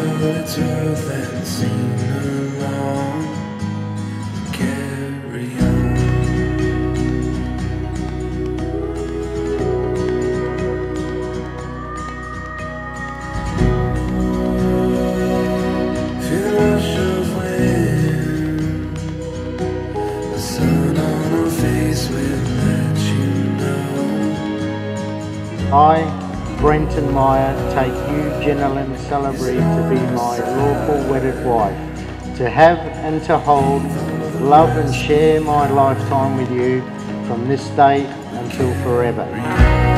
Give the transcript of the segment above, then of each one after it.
its worth and sing along. Carry on. Feel the rush of wind. The sun on our face will let you know. I, Brenton Meyer, take you, Ginalyn Celebrity, to be my lawful wedded wife, to have and to hold, love and share my lifetime with you from this day until forever.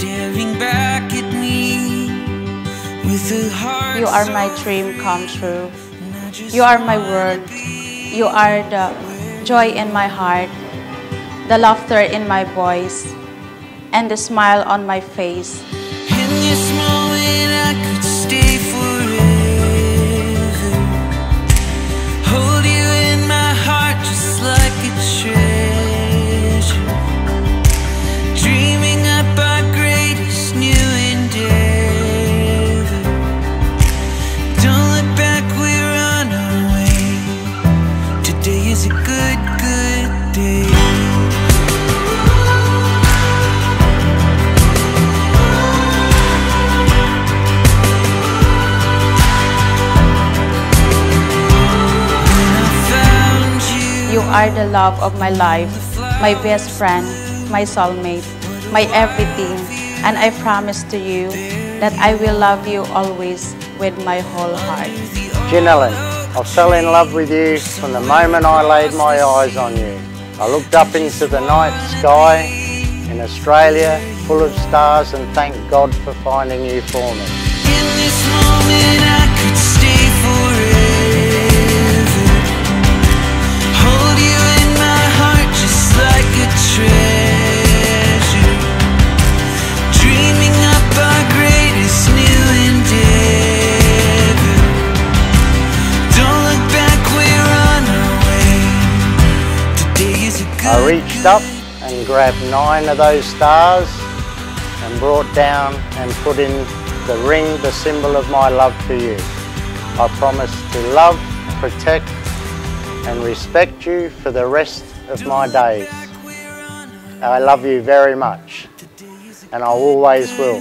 Staring back at me with a heart. You are my dream come true. You are my world. You are the joy in my heart, the laughter in my voice, and the smile on my face. You. You are the love of my life, my best friend, my soulmate, my everything, and I promise to you that I will love you always with my whole heart. Ginalyn, I fell in love with you from the moment I laid my eyes on you. I looked up into the night sky in Australia, full of stars, and thank God for finding you for me. I reached up and grabbed nine of those stars and brought down and put in the ring, the symbol of my love for you. I promise to love, protect and respect you for the rest of my days. I love you very much and I always will.